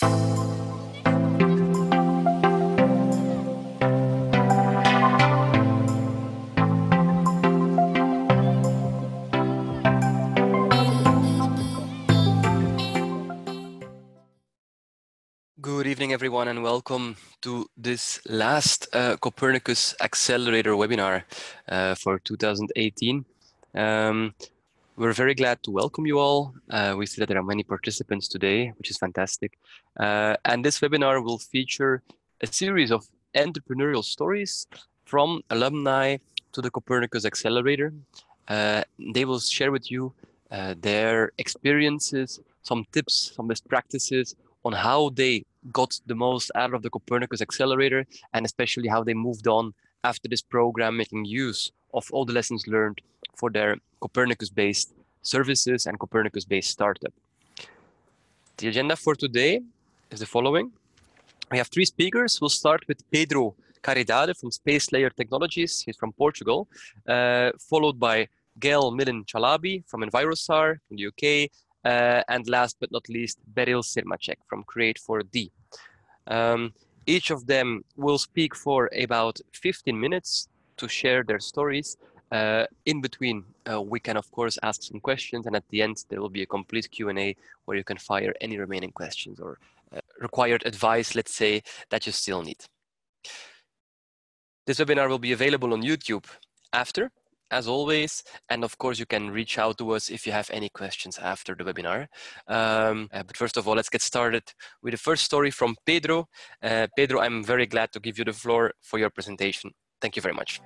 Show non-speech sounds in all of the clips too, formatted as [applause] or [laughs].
Good evening, everyone, and welcome to this last uh, Copernicus Accelerator webinar uh, for 2018. Um, we're very glad to welcome you all. Uh, we see that there are many participants today, which is fantastic. Uh, and this webinar will feature a series of entrepreneurial stories from alumni to the Copernicus Accelerator. Uh, they will share with you uh, their experiences, some tips, some best practices on how they got the most out of the Copernicus Accelerator and especially how they moved on after this program, making use of all the lessons learned for their Copernicus-based services and Copernicus-based startup. The agenda for today is the following. We have three speakers. We'll start with Pedro Caridade from SpaceLayer Technologies. He's from Portugal, uh, followed by Gail Millin-Chalabi from EnviroSAR from the UK, uh, and last but not least, Beril Sirmacek from Create4D. Um, each of them will speak for about 15 minutes to share their stories. Uh, in between, uh, we can of course ask some questions, and at the end there will be a complete Q&A where you can fire any remaining questions or uh, required advice, let's say, that you still need. This webinar will be available on YouTube after, as always. And of course, you can reach out to us if you have any questions after the webinar. Um, uh, but first of all, let's get started with the first story from Pedro. Uh, Pedro, I'm very glad to give you the floor for your presentation. Thank you very much.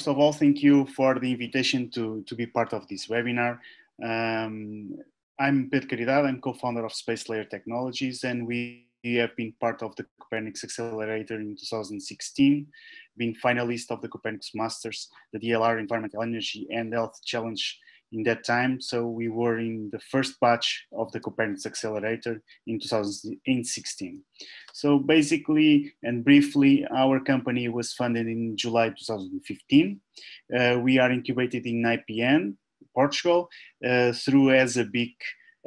First of all, thank you for the invitation to, to be part of this webinar. Um, I'm Pedro Caridade, I'm co-founder of SpaceLayer Technologies, and we have been part of the Copernicus Accelerator in 2016, being finalist of the Copernicus Masters, the DLR Environmental Energy and Health Challenge in that time. So we were in the first batch of the Copernicus Accelerator in 2016. So basically and briefly, our company was funded in July 2015. Uh, we are incubated in IPN, Portugal, uh, through ESABIC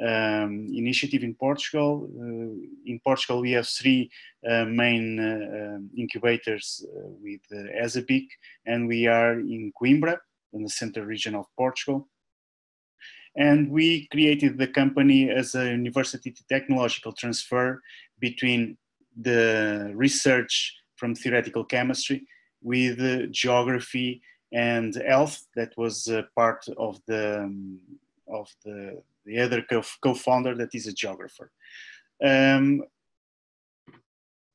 um, initiative in Portugal. Uh, in Portugal, we have three uh, main uh, um, incubators uh, with uh, ESABIC, and we are in Coimbra, in the central region of Portugal. And we created the company as a university technological transfer between the research from theoretical chemistry with uh, geography and health that was part of the um, of the the other co-founder that is a geographer. Um,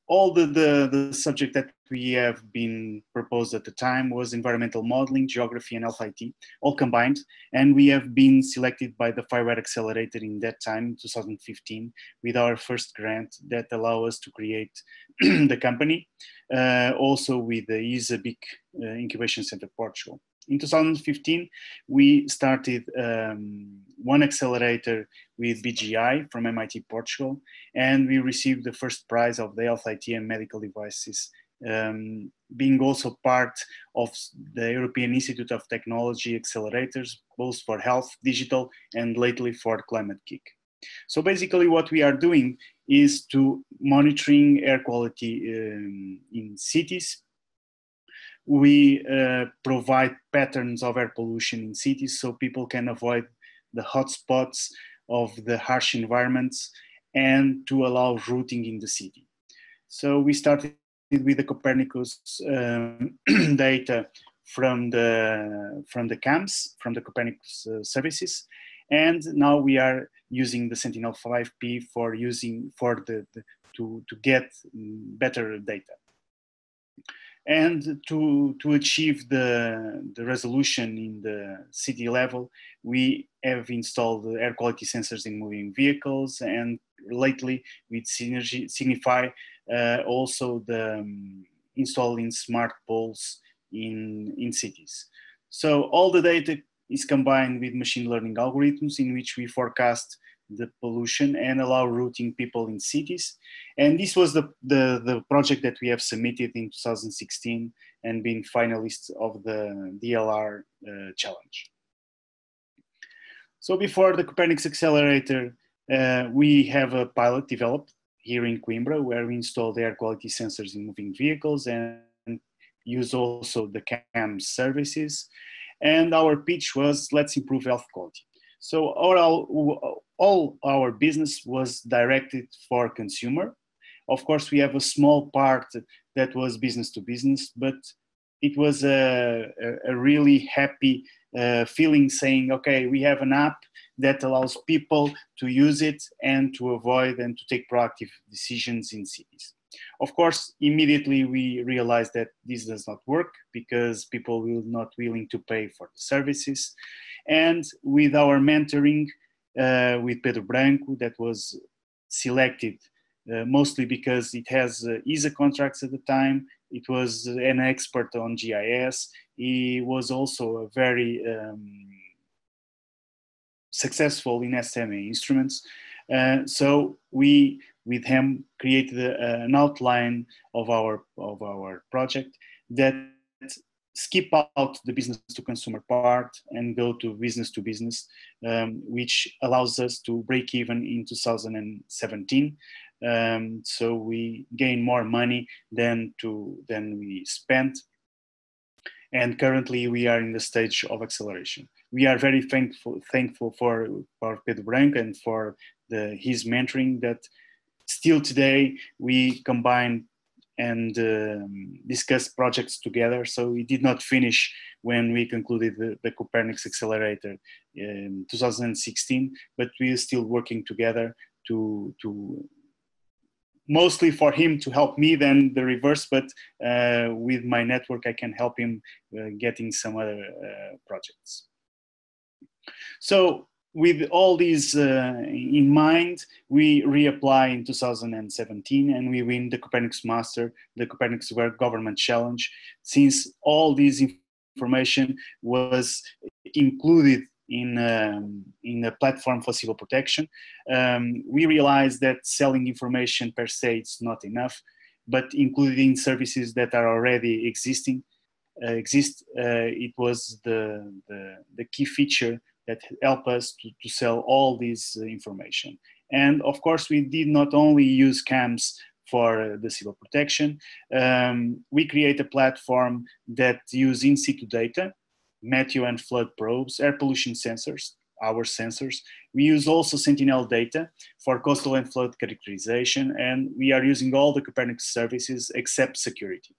all the, the, the subject that we have been proposed at the time was environmental modeling, geography, and health IT, all combined. And we have been selected by the FIWARE Accelerator in that time, 2015, with our first grant that allow us to create [clears throat] the company, uh, also with the ESABIC uh, Incubation Center Portugal. In 2015, we started um, one accelerator with BGI from MIT Portugal, and we received the first prize of the Health IT and Medical Devices, um, being also part of the European Institute of Technology accelerators, both for health, digital, and lately for Climate-KIC. So basically what we are doing is to monitoring air quality um, in cities we uh, provide patterns of air pollution in cities so people can avoid the hotspots of the harsh environments and to allow routing in the city. So we started with the Copernicus um, [clears throat] data from the from the CAMS, from the Copernicus uh, services, and now we are using the Sentinel-5P for using for the, the to to get better data. And to, to achieve the, the resolution in the city level, we have installed air quality sensors in moving vehicles and lately with Synergy, Signify uh, also the um, installing smart poles in, in cities. So all the data is combined with machine learning algorithms in which we forecast the pollution and allow routing people in cities. And this was the, the, the project that we have submitted in 2016 and been finalists of the DLR uh, challenge. So before the Copernicus Accelerator, Uh, we have a pilot developed here in Coimbra where we installed air quality sensors in moving vehicles and use also the CAM services. And our pitch was let's improve health quality. So all, all our business was directed for consumer. Of course, we have a small part that was business to business, but it was a, a, really happy uh, feeling saying, okay, we have an app that allows people to use it and to avoid and to take proactive decisions in cities. Of course, immediately we realized that this does not work because people will not willing to pay for the services. And with our mentoring uh, with Pedro Branco, that was selected uh, mostly because it has uh, ESA contracts at the time. It was an expert on GIS. He was also a very um, successful in SME instruments. Uh, so we, with him, created a, an outline of our of our project that skip out the business to consumer part and go to business to business, um, which allows us to break even in 2017. Um, so we gain more money than to than we spent. And currently we are in the stage of acceleration. We are very thankful thankful for, for Pedro Branco and for the, his mentoring that still today we combine and um, discuss projects together. So we did not finish when we concluded the, the Copernicus Accelerator in 2016, but we are still working together to, to mostly for him to help me than the reverse, but uh, with my network, I can help him uh, getting some other uh, projects. So with all these uh, in mind, we reapply in 2017 and we win the Copernicus Master, the Copernicus Government Challenge, since all this information was included in, um, in a platform for civil protection. Um, we realized that selling information per se is not enough, but including services that are already existing, uh, exist, uh, it was the, the, the key feature that help us to, to sell all this uh, information. And of course, we did not only use CAMS for uh, the civil protection. Um, we create a platform that use in situ data, meteo and flood probes, air pollution sensors, our sensors. We use also Sentinel data for coastal and flood characterization, and we are using all the Copernicus services except security.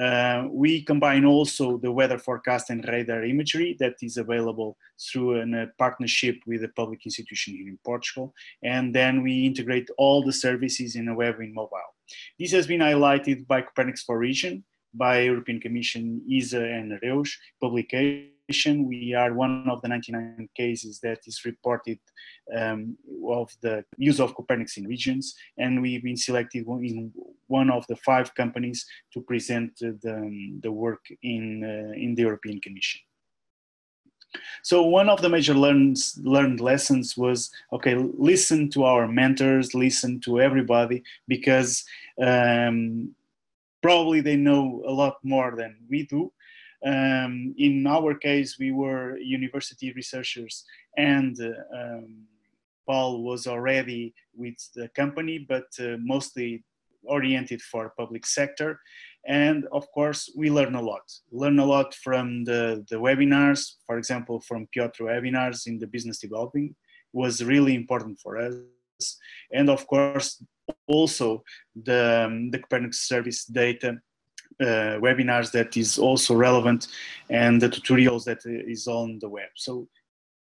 Uh, we combine also the weather forecast and radar imagery that is available through a uh, partnership with a public institution here in Portugal. And then we integrate all the services in a web and mobile. This has been highlighted by Copernicus for Region, by European Commission, ESA and NEREUS publication we are one of the 99 cases that is reported um, of the use of Copernicus in regions, and we've been selected in one of the five companies to present the, the work in, uh, in the European Commission. So one of the major learns, learned lessons was, okay, listen to our mentors, listen to everybody, because um, probably they know a lot more than we do, um, in our case, we were university researchers, and uh, um, Paul was already with the company, but uh, mostly oriented for public sector. And of course, we learn a lot. Learn a lot from the, the webinars, for example, from Piotr webinars in the business developing was really important for us. And of course, also the, um, the Copernicus service data uh, webinars that is also relevant and the tutorials that is on the web. So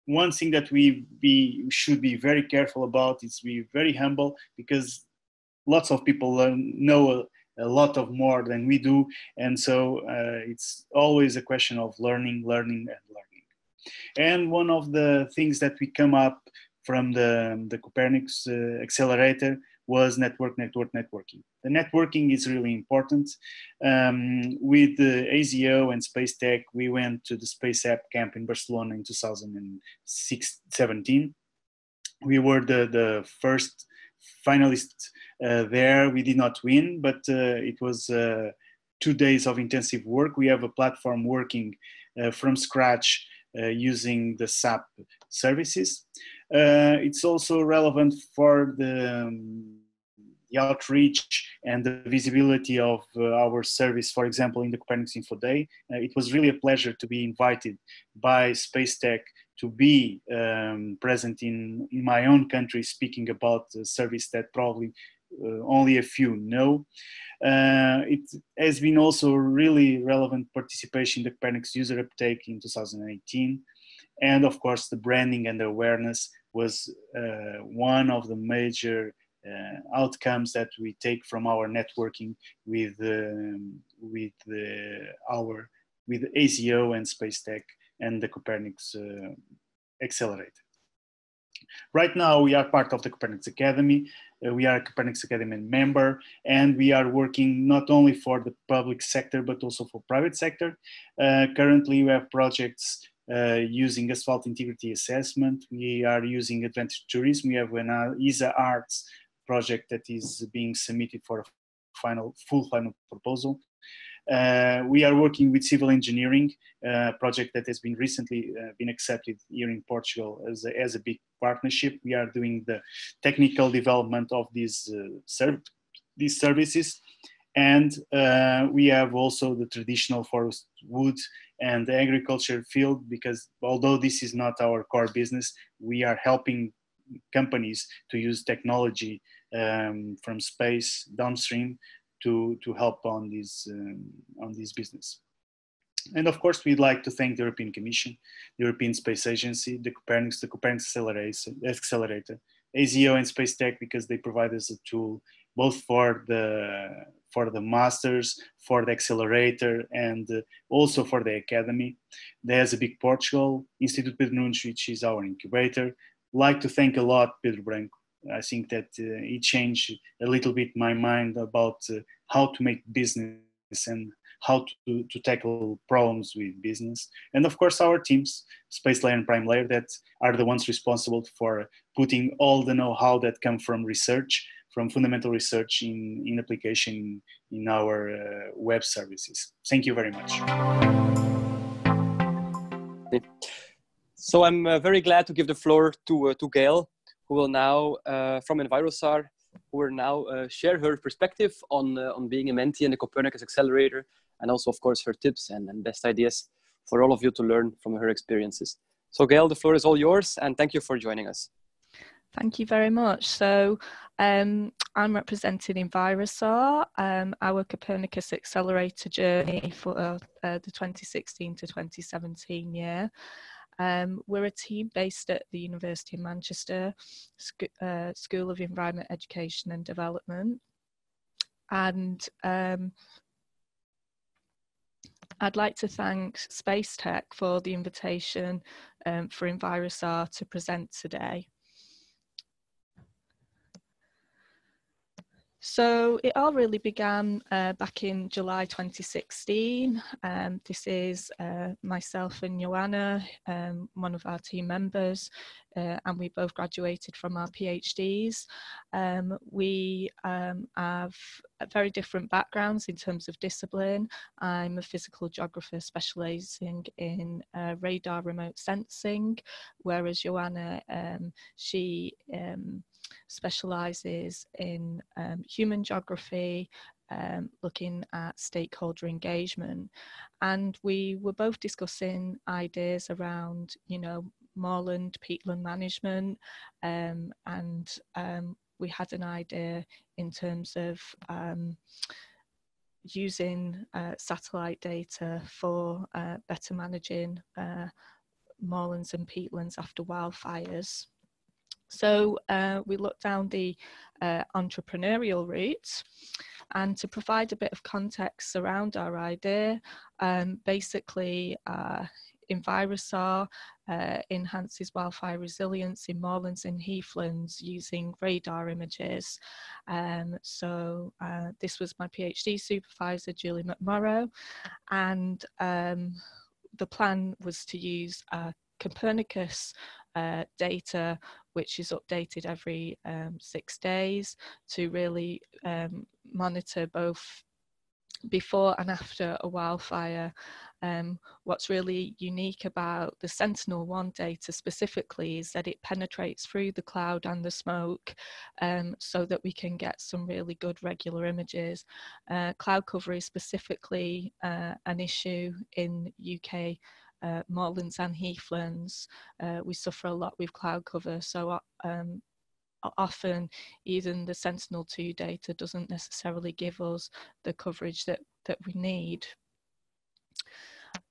one thing that we be should be very careful about is be very humble because lots of people learn, know a, a, lot of more than we do and so uh, it's always a question of learning learning and learning and one of the things that we come up from the, the copernicus uh, accelerator was network, network, networking. The networking is really important. Um, with the AZO and Spacetec, we went to the Space App Camp in Barcelona in 2017. We were the, the first finalists uh, there. We did not win, but uh, it was uh, two days of intensive work. We have a platform working uh, from scratch uh, using the SAP services. Uh, it's also relevant for the, um, the, outreach and the visibility of uh, our service, for example, in the Copernicus Info Day. Uh, it was really a pleasure to be invited by Spacetec to be um, present in, in my own country speaking about a service that probably uh, only a few know. Uh, it has been also really relevant participation in the Copernicus user uptake in 2018. And of course, the branding and the awareness was uh, one of the major uh, outcomes that we take from our networking with um, with our with AZO and Spacetec and the Copernicus uh, Accelerator. Right now, we are part of the Copernicus Academy. Uh, we are a Copernicus Academy member, and we are working not only for the public sector, but also for private sector. Uh, currently, we have projects uh, using asphalt integrity assessment. We are using advantage tourism. We have an uh, ESA ARTES project that is being submitted for a final, full final proposal. Uh, we are working with civil engineering, uh, project that has been recently uh, been accepted here in Portugal as a, as a big partnership. We are doing the technical development of these uh, these services, and uh, we have also the traditional forest wood and the agriculture field because although this is not our core business, we are helping companies to use technology um, from space downstream to, to help on this, um, on this business. And of course, we'd like to thank the European Commission, the European Space Agency, the Copernicus, the Copernicus Accelerator, AZO and Spacetec because they provide us a tool both for the for the masters, for the accelerator, and uh, also for the academy. There's a big Portugal, Institute Pedro Nunes, which is our incubator. Like to thank a lot Pedro Branco I think that uh, it changed a little bit my mind about uh, how to make business and how to, to tackle problems with business. And of course, our teams, SpaceLayer and Prime Layer, that are the ones responsible for putting all the know-how that come from research, from fundamental research in, in application in our uh, web services. Thank you very much. So I'm uh, very glad to give the floor to, uh, to Gail who will now, uh, from EnviroSAR, who will now uh, share her perspective on, on being a mentee in the Copernicus Accelerator, and also, of course, her tips and, and best ideas for all of you to learn from her experiences. So, Gail, the floor is all yours, and thank you for joining us. Thank you very much. So, um, I'm representing EnviroSAR, um, our Copernicus Accelerator journey for uh, uh, the 2016 to 2017 year. Um, we're a team based at the University of Manchester Sc- uh, School of Environment Education and Development. And um, I'd like to thank Spacetec for the invitation um, for EnviroSAR to present today. So it all really began uh, back in July 2016. Um, this is uh, myself and Joanna, um, one of our team members, uh, and we both graduated from our PhDs. Um, we um, have very different backgrounds in terms of discipline. I'm a physical geographer specialising in uh, radar remote sensing, whereas Joanna, um, she um, specialises in um, human geography, um, looking at stakeholder engagement. And we were both discussing ideas around, you know, moorland, peatland management, um, and um, we had an idea in terms of um, using uh, satellite data for uh, better managing uh, moorlands and peatlands after wildfires. So uh, we looked down the uh, entrepreneurial route and to provide a bit of context around our idea, um, basically uh, EnviroSAR uh, enhances wildfire resilience in moorlands and heathlands using radar images. Um, so uh, this was my PhD supervisor, Julie McMorrow, and um, the plan was to use uh, Copernicus uh, data which is updated every um, six days to really um, monitor both before and after a wildfire Um, what's really unique about the Sentinel-1 data specifically is that it penetrates through the cloud and the smoke um, so that we can get some really good regular images. Uh, cloud cover is specifically uh, an issue in UK uh, moorlands and heathlands. Uh, we suffer a lot with cloud cover, so uh, um, often even the Sentinel-2 data doesn't necessarily give us the coverage that, that we need.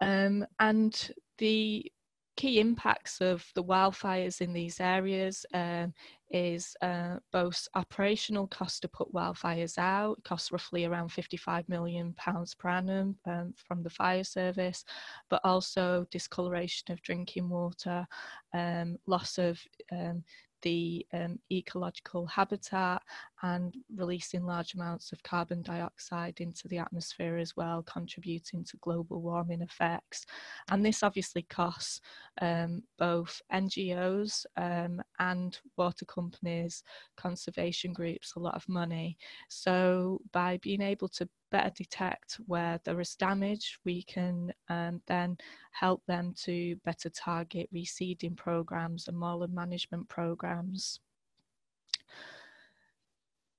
Um, and the key impacts of the wildfires in these areas um, is uh, both operational cost to put wildfires out, costs roughly around 55 million pounds per annum um, from the fire service, but also discoloration of drinking water, um, loss of um, the um, ecological habitat and releasing large amounts of carbon dioxide into the atmosphere as well, contributing to global warming effects. And this obviously costs um, both NGOs um, and water companies, conservation groups a lot of money. So by being able to better detect where there is damage, we can um, then help them to better target reseeding programs and moorland management programs.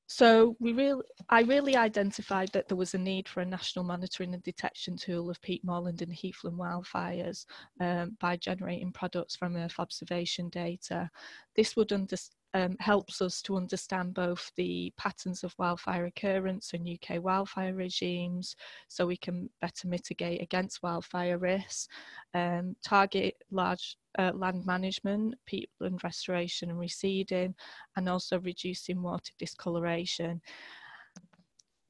So we really, I really identified that there was a need for a national monitoring and detection tool of peat moorland and heathland wildfires um, by generating products from Earth observation data. This would um, helps us to understand both the patterns of wildfire occurrence and UK wildfire regimes so we can better mitigate against wildfire risks, um, target large uh, land management, peatland restoration and reseeding, and also reducing water discoloration.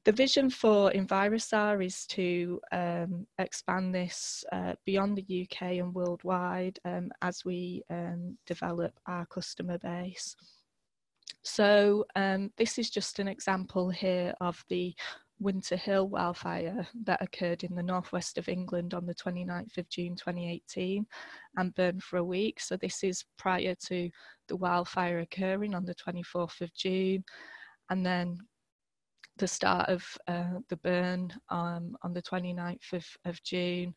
The vision for EnviroSAR is to um, expand this uh, beyond the UK and worldwide um, as we um, develop our customer base. So um, this is just an example here of the Winter Hill wildfire that occurred in the northwest of England on the 29th of June 2018 and burned for a week. So this is prior to the wildfire occurring on the 24th of June. And then the start of uh, the burn um, on the 29th of, of June.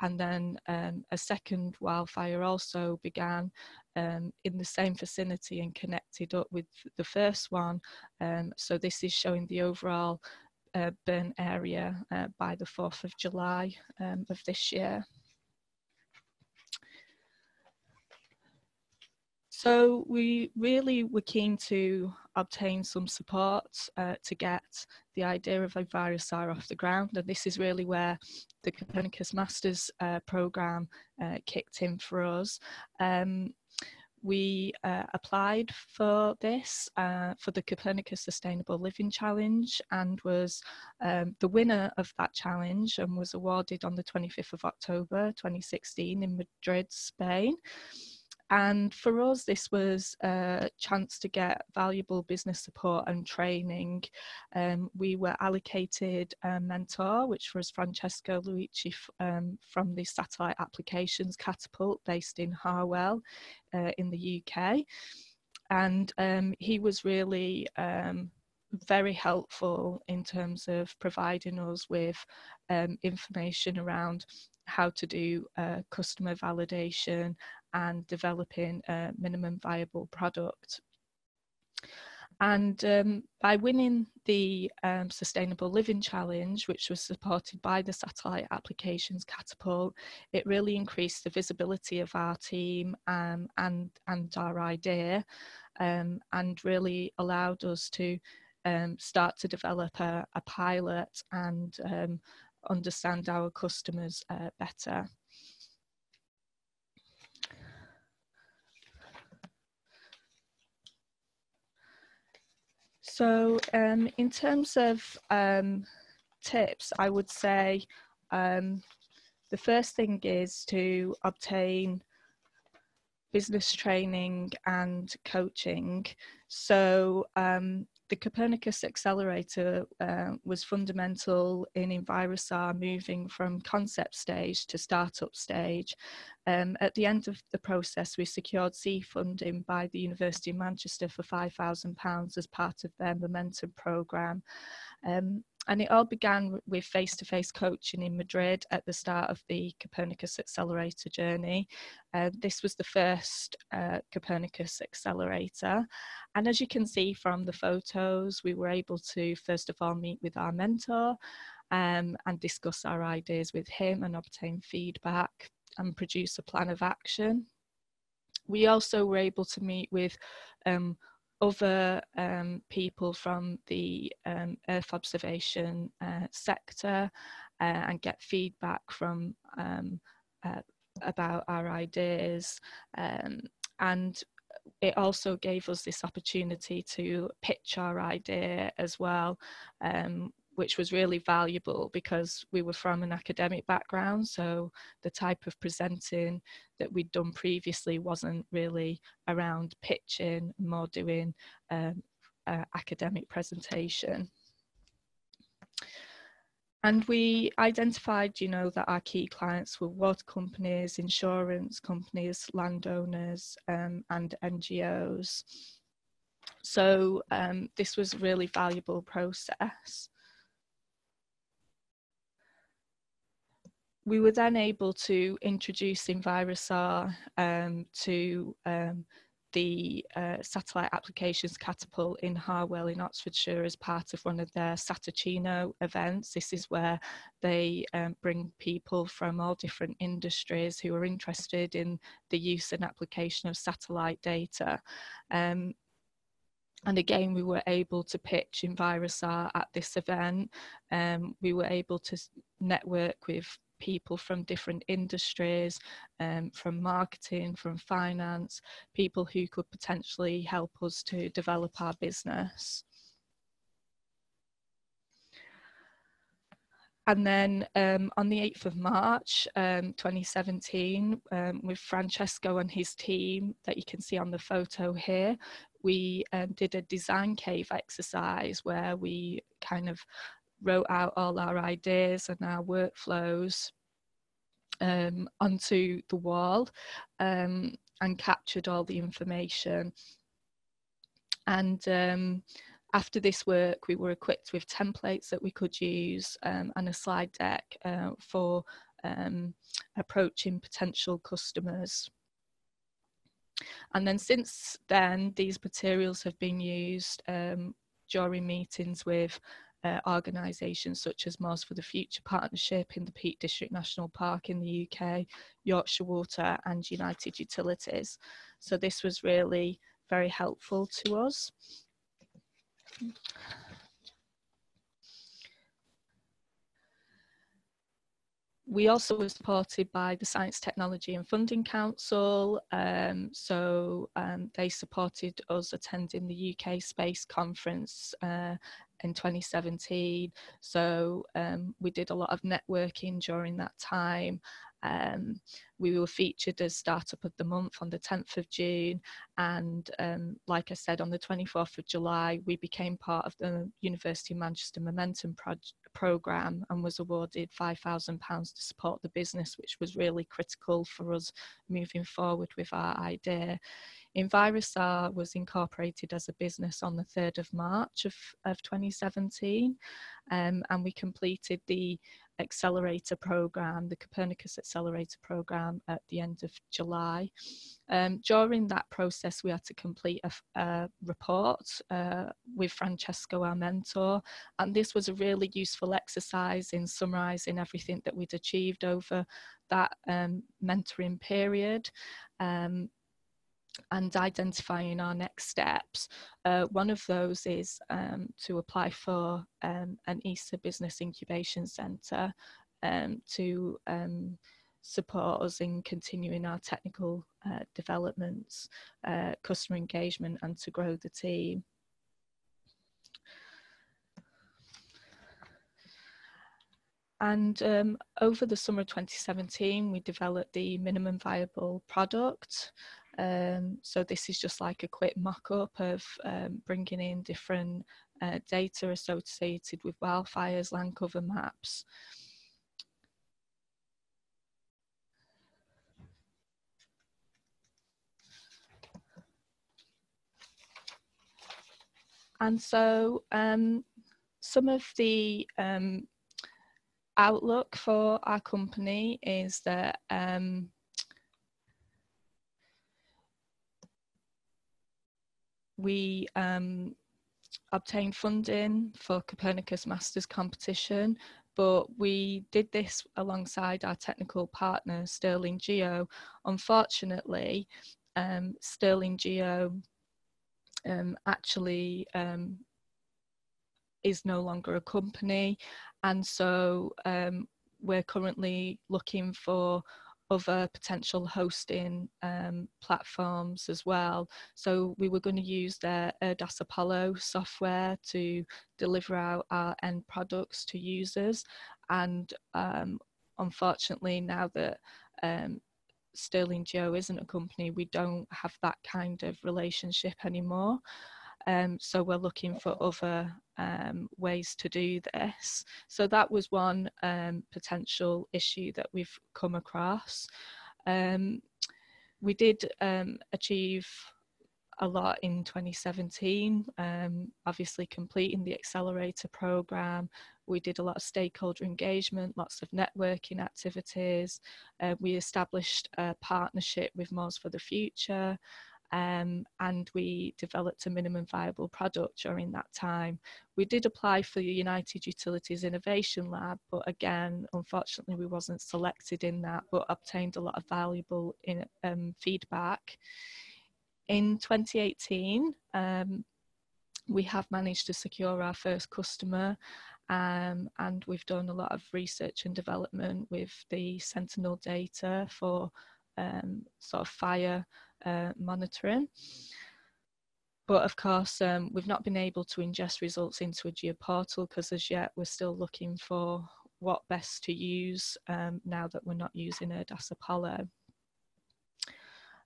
And then um, a second wildfire also began um, in the same vicinity and connected up with the first one. Um, so this is showing the overall uh, burn area uh, by the 4th of July um, of this year. So we really were keen to obtain some support uh, to get the idea of EnviroSAR off the ground. And this is really where the Copernicus Masters uh, program uh, kicked in for us. Um, we uh, applied for this uh, for the Copernicus Sustainable Living Challenge and was um, the winner of that challenge and was awarded on the 25th of October 2016 in Madrid, Spain. And for us, this was a chance to get valuable business support and training. Um, we were allocated a mentor, which was Francesco Luigi um, from the Satellite Applications Catapult based in Harwell uh, in the UK. And um, he was really um, very helpful in terms of providing us with um, information around how to do uh, customer validation and developing a minimum viable product. And um, by winning the um, Sustainable Living Challenge, which was supported by the Satellite Applications Catapult, it really increased the visibility of our team um, and, and our idea um, and really allowed us to um, start to develop a, a pilot and um, understand our customers uh, better. So um, in terms of um, tips, I would say um, the first thing is to obtain business training and coaching. So um, the Copernicus Accelerator uh, was fundamental in EnviroSAR moving from concept stage to startup stage. Um, at the end of the process, we secured seed funding by the University of Manchester for £5,000 as part of their Momentum programme. Um, and it all began with face-to-face coaching in Madrid at the start of the Copernicus Accelerator journey. Uh, this was the first uh, Copernicus Accelerator. And as you can see from the photos, we were able to first of all meet with our mentor um, and discuss our ideas with him and obtain feedback and produce a plan of action. We also were able to meet with um, other um, people from the um, Earth observation uh, sector uh, and get feedback from um, uh, about our ideas. Um, and it also gave us this opportunity to pitch our idea as well, um, which was really valuable because we were from an academic background. So the type of presenting that we'd done previously wasn't really around pitching, more doing um, uh, academic presentation. And we identified, you know, that our key clients were water companies, insurance companies, landowners, um, and NGOs. So um, this was a really valuable process. We were then able to introduce EnviroSAR um, to um, the uh, satellite applications catapult in Harwell in Oxfordshire as part of one of their Satachino events. This is where they um, bring people from all different industries who are interested in the use and application of satellite data. Um, and again, we were able to pitch EnviroSAR at this event. Um, we were able to network with people from different industries, um, from marketing, from finance, people who could potentially help us to develop our business. And then um, on the 8th of March um, 2017, um, with Francesco and his team that you can see on the photo here, we um, did a design cave exercise where we kind of wrote out all our ideas and our workflows um, onto the wall um, and captured all the information. And um, after this work, we were equipped with templates that we could use um, and a slide deck uh, for um, approaching potential customers. And then since then, these materials have been used um, during meetings with uh, organisations such as Moors for the Future Partnership in the Peak District National Park in the UK, Yorkshire Water and United Utilities. So this was really very helpful to us. we also were supported by the Science, Technology and Funding Council. Um, so um, they supported us attending the UK Space Conference uh, in 2017. So um, we did a lot of networking during that time. Um, we were featured as Startup of the Month on the 10th of June. And um, like I said, on the 24th of July, we became part of the University of Manchester Momentum Pro Programme and was awarded £5,000 to support the business, which was really critical for us moving forward with our idea. EnviroSAR was incorporated as a business on the 3rd of March of, of 2017 um, and we completed the accelerator program, the Copernicus accelerator program at the end of July. Um, during that process, we had to complete a, a report uh, with Francesco, our mentor, and this was a really useful exercise in summarising everything that we'd achieved over that um, mentoring period. Um, and identifying our next steps. Uh, one of those is um, to apply for um, an ESA Business Incubation Centre um, to um, support us in continuing our technical uh, developments, uh, customer engagement, and to grow the team. And um, over the summer of 2017, we developed the minimum viable product. Um, so this is just like a quick mock-up of um, bringing in different uh, data associated with wildfires, land cover maps. And so um, some of the um, outlook for our company is that um, we um, obtained funding for Copernicus Masters competition, but we did this alongside our technical partner, Sterling Geo. Unfortunately, um, Sterling Geo um, actually um, is no longer a company, and so um, we're currently looking for other potential hosting um, platforms as well. So we were going to use their ERDAS Apollo software to deliver out our end products to users. And um, unfortunately, now that um, Sterling Geo isn't a company, we don't have that kind of relationship anymore. Um, so we're looking for other um, ways to do this. So that was one um, potential issue that we've come across. Um, we did um, achieve a lot in 2017, um, obviously completing the accelerator program. We did a lot of stakeholder engagement, lots of networking activities. Uh, we established a partnership with Moors for the Future um, and we developed a minimum viable product during that time. We did apply for the United Utilities Innovation Lab, but again, unfortunately, we wasn't selected in that, but obtained a lot of valuable in, um, feedback. In 2018, um, we have managed to secure our first customer um, and we've done a lot of research and development with the Sentinel data for um, sort of fire uh, monitoring. But of course, um, we've not been able to ingest results into a geoportal because as yet we're still looking for what best to use um, now that we're not using ERDAS Apollo.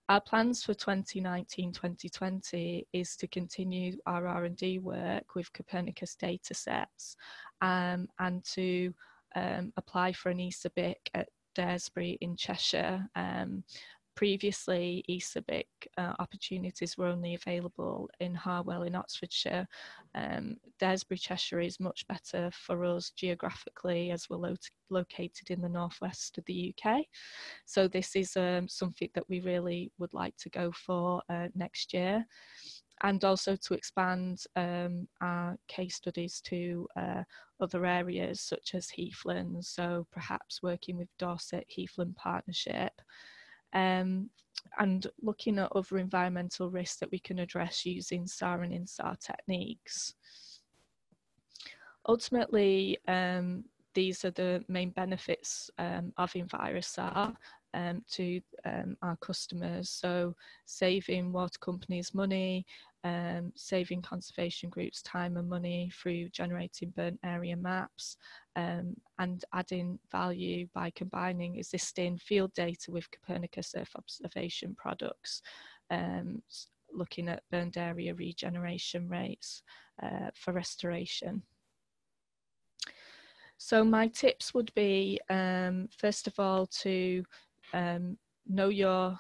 Our plans for 2019-2020 is to continue our R&D work with Copernicus datasets um, and to um, apply for an ESABIC at Daresbury in Cheshire um, previously ESABIC uh, opportunities were only available in Harwell in Oxfordshire. Um, Daresbury Cheshire is much better for us geographically as we're lo located in the northwest of the UK. So this is um, something that we really would like to go for uh, next year and also to expand um, our case studies to uh, other areas such as Heathland, so perhaps working with Dorset Heathland Partnership um, and looking at other environmental risks that we can address using SAR and INSAR techniques. Ultimately, um, these are the main benefits um, of EnviroSAR um, to um, our customers. So saving water companies money, um, saving conservation groups time and money through generating burnt area maps um, and adding value by combining existing field data with Copernicus Earth observation products, um, looking at burned area regeneration rates uh, for restoration. So my tips would be, um, first of all, to um, know your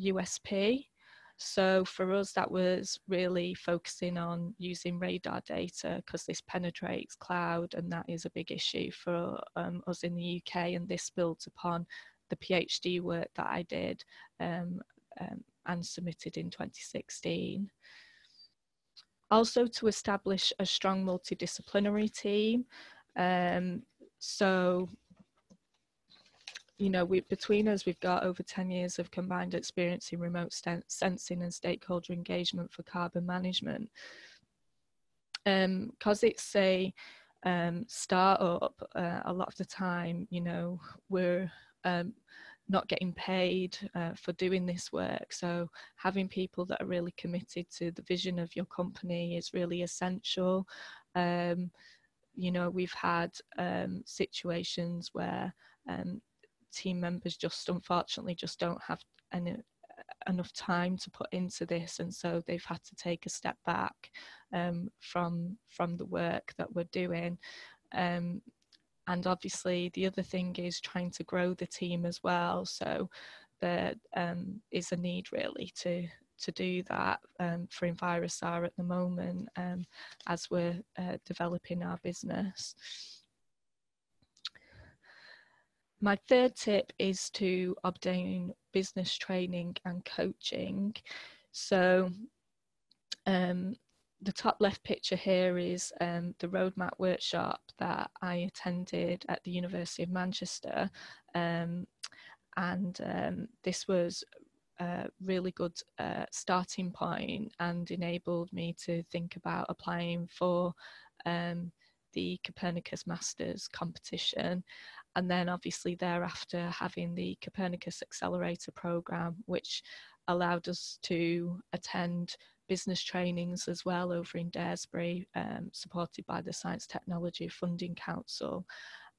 USP, um, so for us, that was really focusing on using radar data because this penetrates cloud and that is a big issue for um, us in the UK. And this builds upon the PhD work that I did um, um, and submitted in 2016. Also to establish a strong multidisciplinary team. Um, so you know, we, between us, we've got over 10 years of combined experience in remote sensing and stakeholder engagement for carbon management. Because um, it's a um, startup, uh, a lot of the time, you know, we're um, not getting paid uh, for doing this work. So having people that are really committed to the vision of your company is really essential. Um, you know, we've had um, situations where um, team members just unfortunately just don't have any enough time to put into this and so they've had to take a step back um, from from the work that we're doing um, and obviously the other thing is trying to grow the team as well so there um, is a need really to to do that um, for EnviroSAR at the moment um, as we're uh, developing our business. My third tip is to obtain business training and coaching. So, um, the top left picture here is um, the roadmap workshop that I attended at the University of Manchester. Um, and um, this was a really good uh, starting point and enabled me to think about applying for um, the Copernicus Masters competition. And then, obviously, thereafter, having the Copernicus Accelerator program, which allowed us to attend business trainings as well over in Daresbury, um, supported by the Science Technology Funding Council.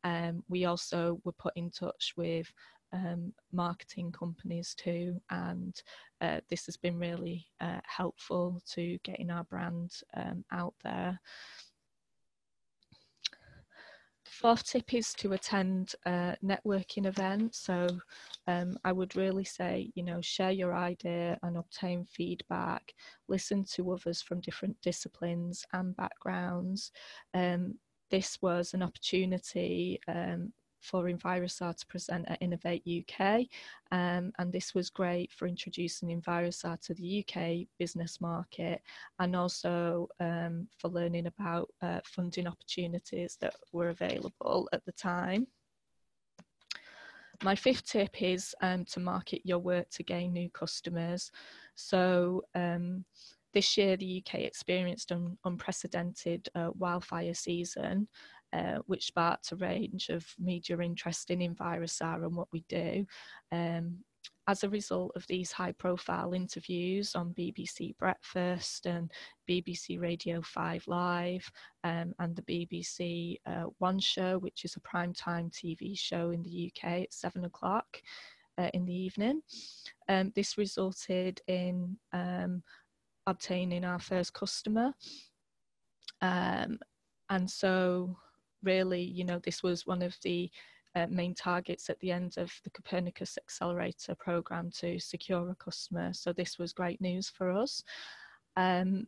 Um, we also were put in touch with um, marketing companies too, and uh, this has been really uh, helpful to getting our brand um, out there fourth tip is to attend networking events. So um, I would really say, you know, share your idea and obtain feedback, listen to others from different disciplines and backgrounds. Um, this was an opportunity um, for EnviroSAR to present at Innovate UK, um, and this was great for introducing EnviroSAR to the UK business market and also um, for learning about uh, funding opportunities that were available at the time. My fifth tip is um, to market your work to gain new customers. So um, this year, the UK experienced an unprecedented uh, wildfire season, uh, which sparked a range of media interest in EnviroSAR and what we do. Um, as a result of these high profile interviews on BBC Breakfast and BBC Radio 5 Live um, and the BBC uh, One Show, which is a primetime TV show in the UK at seven o'clock uh, in the evening, um, this resulted in um, obtaining our first customer. Um, and so really, you know, this was one of the uh, main targets at the end of the Copernicus Accelerator program to secure a customer. So this was great news for us. Um,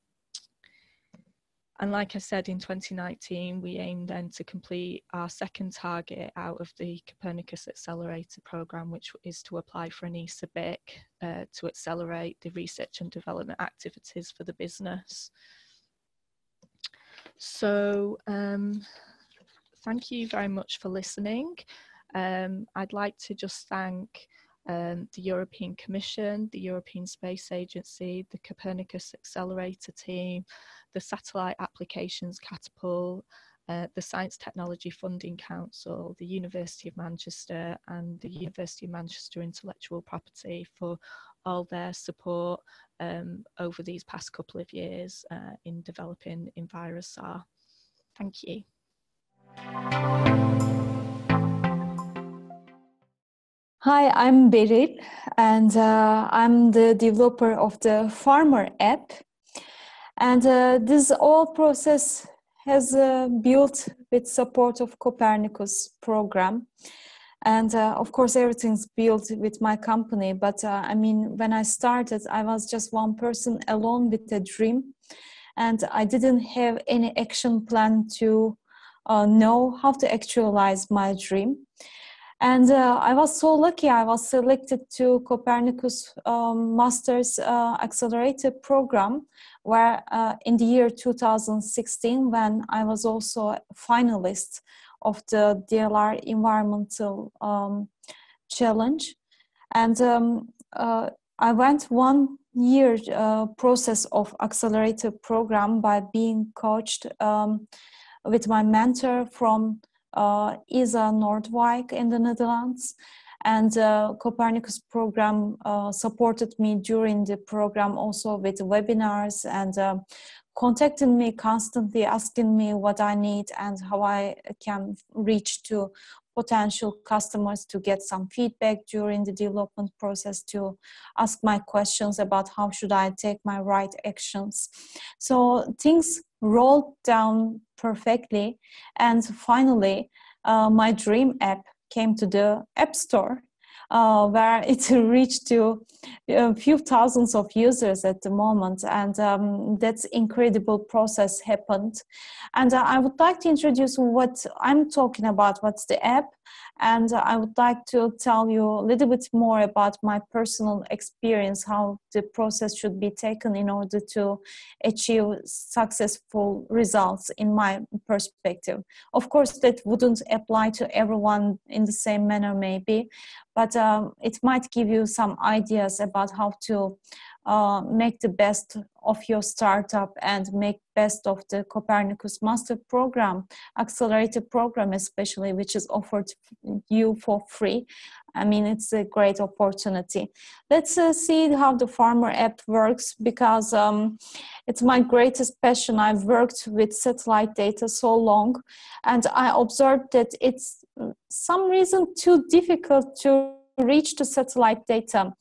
and like I said, in 2019, we aim then to complete our second target out of the Copernicus Accelerator program, which is to apply for an ESABIC uh, to accelerate the research and development activities for the business. So um, thank you very much for listening. Um, I'd like to just thank um, the European Commission, the European Space Agency, the Copernicus Accelerator team, the Satellite Applications Catapult, uh, the Science Technology Funding Council, the University of Manchester, and the University of Manchester Intellectual Property for all their support um, over these past couple of years uh, in developing EnviroSAR. Thank you. Hi, I'm Beril, and uh, I'm the developer of the Farmer app. And uh, this whole process has uh, built with support of Copernicus program. And uh, of course, everything's built with my company. But uh, I mean, when I started, I was just one person alone with a dream. And I didn't have any action plan to uh, know how to actualize my dream. And uh, I was so lucky, I was selected to Copernicus um, Masters uh, Accelerator program, where uh, in the year 2016, when I was also a finalist of the DLR Environmental um, Challenge. And um, uh, I went one year uh, process of accelerator program by being coached um, with my mentor from uh, ESA Noordwijk in the Netherlands. And uh, Copernicus program uh, supported me during the program also with webinars and uh, contacting me constantly, asking me what I need and how I can reach to potential customers to get some feedback during the development process to ask my questions about how should i take my right actions so things rolled down perfectly. And finally uh, my dream app came to the app store uh, where [laughs] it reached to a few thousands of users at the moment. And um, that's incredible process happened. And uh, i would like to introduce what i'm talking about. What's the app and I would like to tell you a little bit more about my personal experience, how the process should be taken in order to achieve successful results in my perspective. Of course, that wouldn't apply to everyone in the same manner, maybe, but um, it might give you some ideas about how to uh, make the best of your startup and make best of the Copernicus Master Program, accelerated program especially, which is offered you for free. I mean, it's a great opportunity. Let's uh, see how the Farmer app works because um, it's my greatest passion. I've worked with satellite data so long, and I observed that it's some reason too difficult to reach the satellite data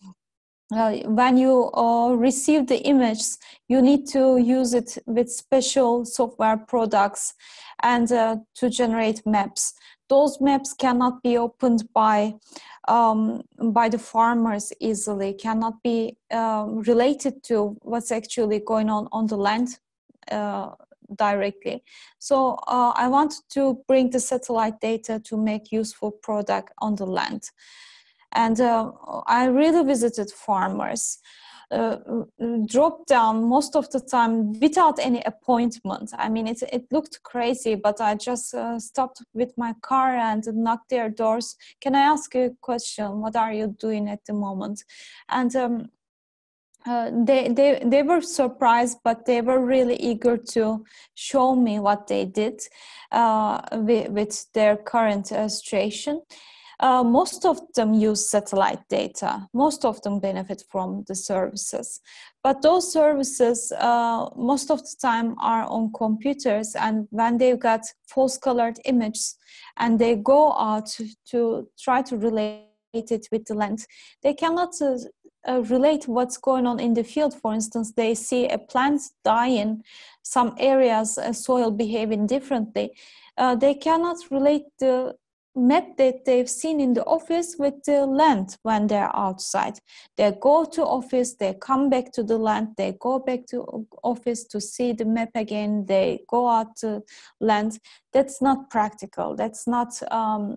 uh, when you uh, receive the image, you need to use it with special software products and uh, to generate maps. Those maps cannot be opened by um, by the farmers easily, cannot be um, related to what's actually going on on the land uh, directly. So uh, I want to bring the satellite data to make useful product on the land and uh, I really visited farmers. Uh, drop down most of the time without any appointment. I mean, it, it looked crazy, but I just uh, stopped with my car and knocked their doors. Can I ask you a question? What are you doing at the moment? And um, uh, they, they, they were surprised, but they were really eager to show me what they did uh, with, with, their current uh, situation. Uh, most of them use satellite data. Most of them benefit from the services. But those services, uh, most of the time, are on computers. And when they've got false colored images and they go out to, to try to relate it with the land, they cannot uh, uh, relate what's going on in the field. For instance, they see a plant dying, some areas, uh, soil behaving differently. Uh, they cannot relate the map that they've seen in the office with the land when they're outside. They go to office, they come back to the land, they go back to office to see the map again, they go out to land. That's not practical. That's not, um,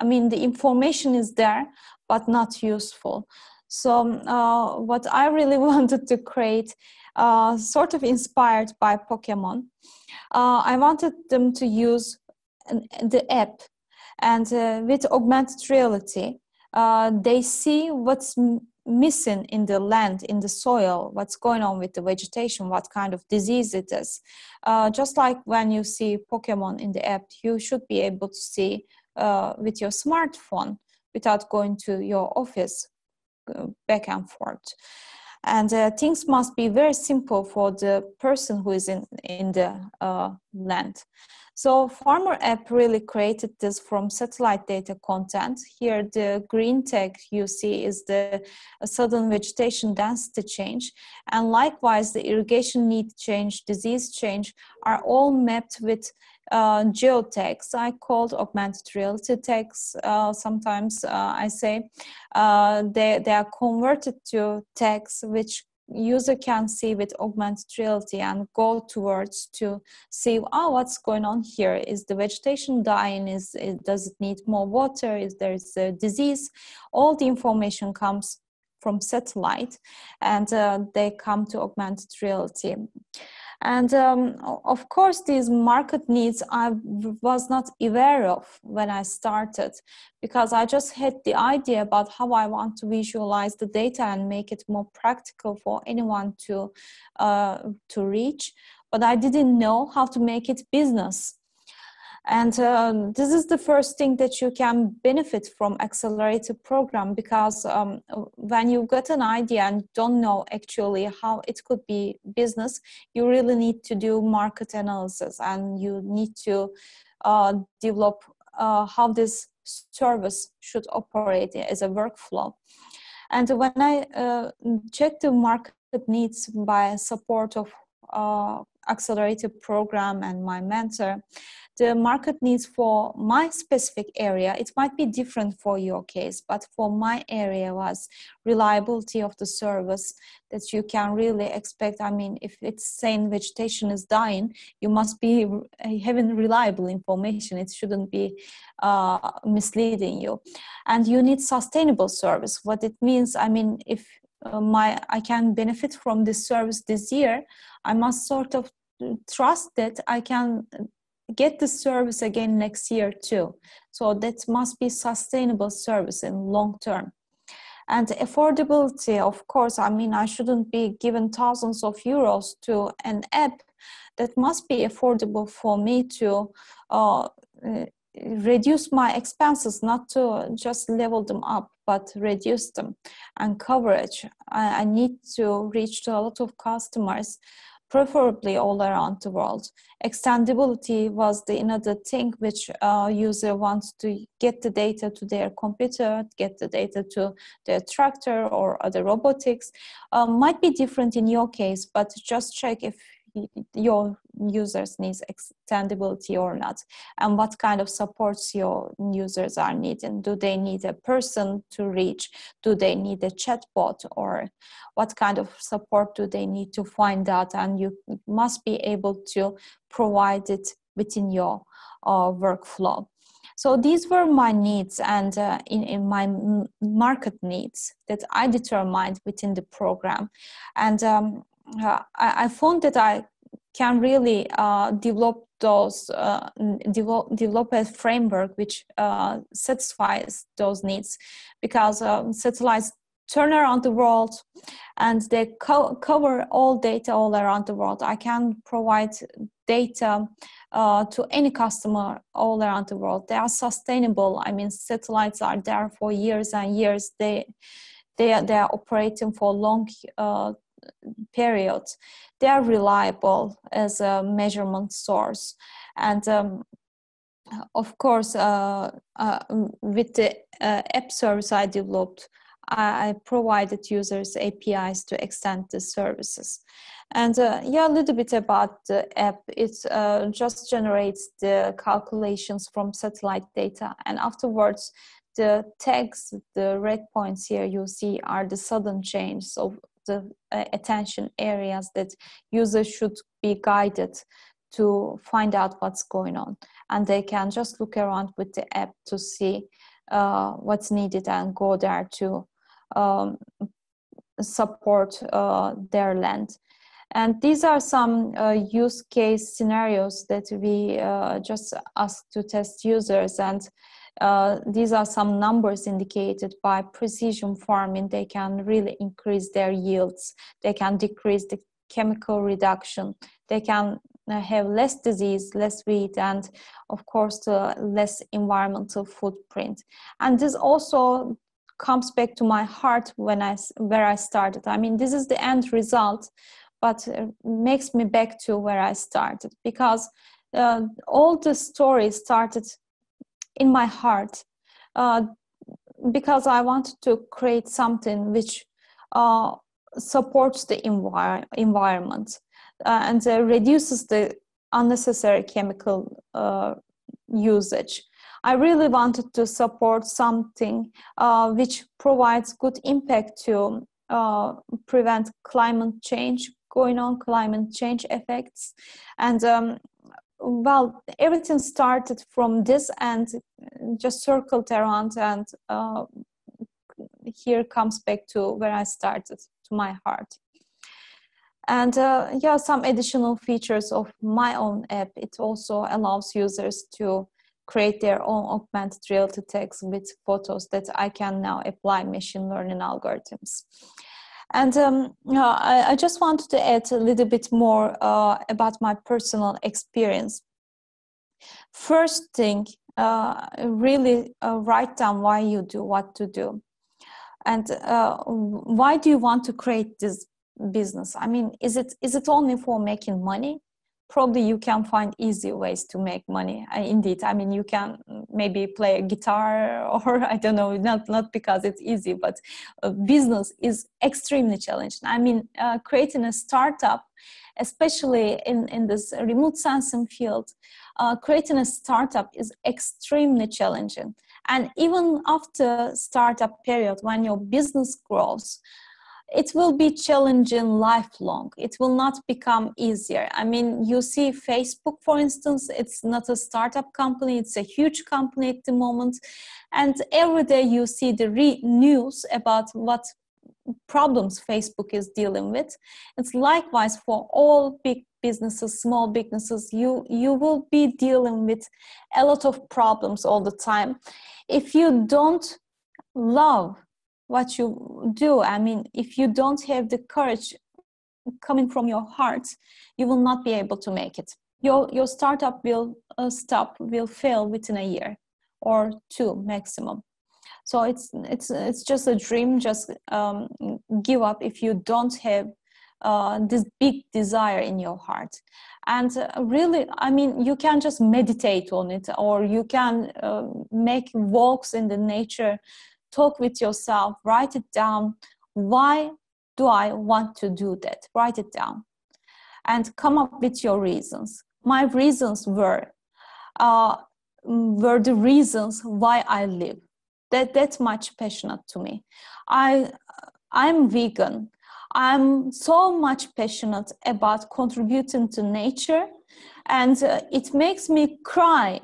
I mean, the information is there, but not useful. So uh, what I really [laughs] wanted to create, uh, sort of inspired by Pokemon, uh, I wanted them to use the app and uh, with augmented reality, uh, they see what's missing in the land, in the soil, what's going on with the vegetation, what kind of disease it is. Uh, just like when you see Pokemon in the app, you should be able to see uh, with your smartphone without going to your office uh, back and forth. And uh, things must be very simple for the person who is in, in the land. So Farmer app really created this from satellite data content. Here the green tag you see is the sudden vegetation density change. And likewise the irrigation need change, disease change are all mapped with uh, geotags. I called augmented reality tags. Uh, sometimes uh, I say uh, they, they are converted to tags which user can see with augmented reality and go towards to see oh what's going on here is the vegetation dying is, is does it need more water is there is a disease all the information comes from satellite and uh, they come to augmented reality and um, of course, these market needs I was not aware of when I started because I just had the idea about how I want to visualize the data and make it more practical for anyone to, uh, to reach. But I didn't know how to make it business and uh, this is the first thing that you can benefit from accelerator program because um, when you get an idea and don't know actually how it could be business you really need to do market analysis and you need to uh, develop uh, how this service should operate as a workflow. And when i uh, check the market needs by support of uh, accelerator program and my mentor, the market needs for my specific area. It might be different for your case but for my area was reliability of the service that you can really expect. I mean if it's saying vegetation is dying you must be having reliable information. It shouldn't be uh, misleading you. And you need sustainable service. What it means i mean if uh, my i can benefit from this service this year i must sort of trust that i can get the service again next year too. So that must be sustainable service in long term. And affordability of course i mean i shouldn't be given thousands of euros to an app that must be affordable for me to uh, reduce my expenses not to just level them up but reduce them and coverage I, I need to reach to a lot of customers preferably all around the world. Extendability was the another thing which uh, user wants to get the data to their computer, get the data to their tractor or other robotics. Um, might be different in your case, but just check if your users needs extendability or not? And what kind of supports your users are needing? Do they need a person to reach? Do they need a chatbot? Or what kind of support do they need to find out? And you must be able to provide it within your uh, workflow. So these were my needs and uh, in, in my market needs that i determined within the program. And um, uh, I, I, found that I can really uh, develop those uh, develop, develop a framework which uh, satisfies those needs. Because um, satellites turn around the world and they co- cover all data all around the world. I can provide data uh, to any customer all around the world. They are sustainable. I mean satellites are there for years and years. They they are, they are operating for long uh, periods, they are reliable as a measurement source. And um, of course, uh, uh, with the uh, app service I developed, I, I, provided users APIs to extend the services. And uh, yeah, a little bit about the app. It uh, just generates the calculations from satellite data, and afterwards, the tags, the red points here you see are the sudden change. So the uh, attention areas that users should be guided to find out what's going on. And they can just look around with the app to see uh, what's needed and go there to um, support uh, their land. And these are some uh, use case scenarios that we uh, just asked to test users and uh, these are some numbers indicated by precision farming. They can really increase their yields. They can decrease the chemical reduction. They can uh, have less disease, less weed, and of course, the less environmental footprint. And this also comes back to my heart when I where I started. I mean, this is the end result, but makes me back to where I started because uh, all the story started in my heart uh, because I wanted to create something which uh, supports the envir- environment uh, and uh, reduces the unnecessary chemical uh, usage. I really wanted to support something which provides good impact to prevent climate change going on, climate change effects, and um, well everything started from this and just circled around and uh, here comes back to where i started to my heart. And uh, yeah some additional features of my own app. It also allows users to create their own augmented reality text with photos that i can now apply machine learning algorithms and um, I, I, just wanted to add a little bit more uh, about my personal experience. First thing, uh, really uh, write down why you do what to do. And uh, why do you want to create this business? I mean, is it is it only for making money? Probably you can find easy ways to make money uh, indeed. I mean you can maybe play a guitar [laughs] or i don't know not not because it's easy but uh, business is extremely challenging i mean uh, creating a startup especially in in this remote sensing field uh, creating a startup is extremely challenging. And even after startup period when your business grows it will be challenging lifelong. It will not become easier. I mean you see facebook for instance it's not a startup company it's a huge company at the moment. And every day you see the re- news about what problems facebook is dealing with. It's likewise for all big businesses small businesses you you will be dealing with a lot of problems all the time. If you don't love what you do. I mean if you don't have the courage coming from your heart you will not be able to make it. Your your startup will uh, stop will fail within a year or two maximum. So it's it's it's just a dream. Just um, give up if you don't have uh, this big desire in your heart. And uh, really i mean you can just meditate on it or you can uh, make walks in the nature talk with yourself, write it down. Why do I want to do that? Write it down and come up with your reasons. My reasons were uh, were the reasons why I live. That that's much passionate to me. I I'm vegan. I'm so much passionate about contributing to nature, and uh, it makes me cry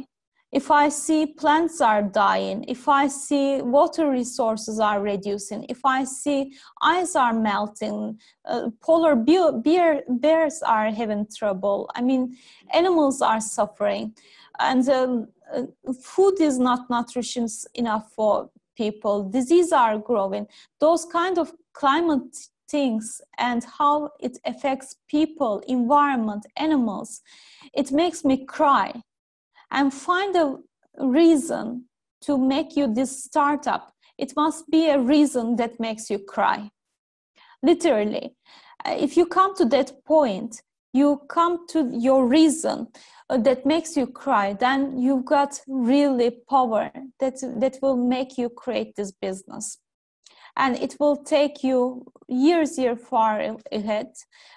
if I see plants are dying, if I see water resources are reducing, if I see ice are melting, uh, polar bear, bears are having trouble, I mean, animals are suffering, and uh, uh, food is not nutritious enough for people, diseases are growing. Those kind of climate things and how it affects people, environment, animals, it makes me cry and find a reason to make you this startup. It must be a reason that makes you cry. Literally, uh, if you come to that point, you come to your reason uh, that makes you cry, then you've got really power that, that will make you create this business. And it will take you years, year far ahead.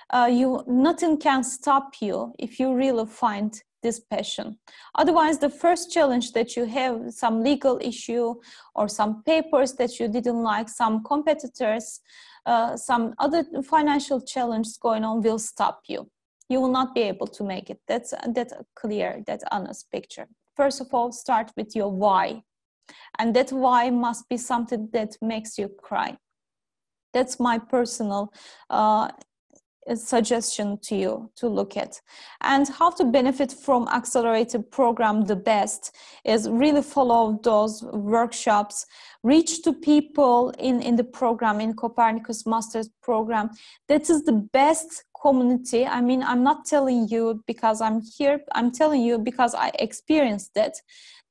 Uh, you nothing can stop you if you really find this passion. Otherwise, the first challenge that you have, some legal issue or some papers that you didn't like, some competitors, uh, some other financial challenge going on will stop you. You will not be able to make it. That's that clear, that honest picture. First of all, start with your why. And that why must be something that makes you cry. That's my personal uh, suggestion to you to look at. And how to benefit from accelerated program the best is really follow those workshops reach to people in in the program in copernicus masters program. That is the best community. I mean i'm not telling you because i'm here i'm telling you because i experienced that.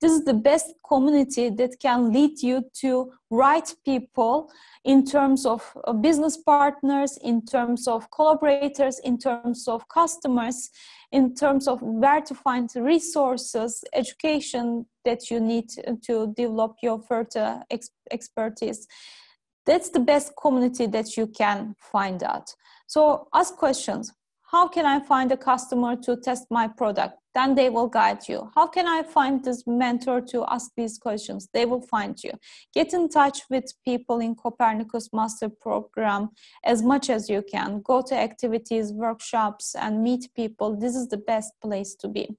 This is the best community that can lead you to right people in terms of uh, business partners, in terms of collaborators, in terms of customers, in terms of where to find resources, education that you need to develop your further ex- expertise. That's the best community that you can find out. So ask questions how can I find a customer to test my product? Then they will guide you. How can I find this mentor to ask these questions? They will find you. Get in touch with people in Copernicus Master Program as much as you can. Go to activities, workshops, and meet people. This is the best place to be.